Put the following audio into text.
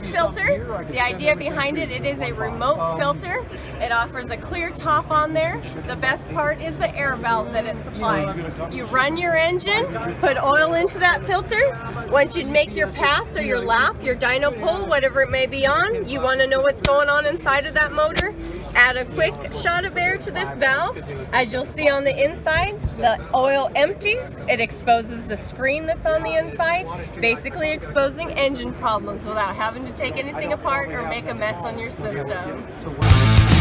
the filter. The idea behind it, it is a remote filter. It offers a clear top on there. The best part is the air valve that it supplies. You run your engine, put oil into that filter. Once you make your pass or your lap, your dyno pull, whatever it may be on, you want to know what's going on inside of that motor, add a quick shot of air to this valve. As you'll see on the inside, the oil empties. It exposes the screen that's on the inside, basically exposing engine problems without having to take anything apart or make a mess on your system.